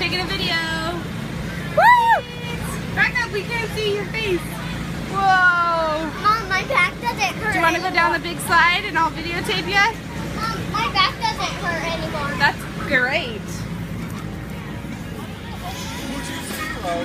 taking a video. Woo! Back up, we can't see your face. Whoa. Mom, my back doesn't hurt Do you want to go down the big slide and I'll videotape you? Mom, my back doesn't hurt anymore. That's great. Oh,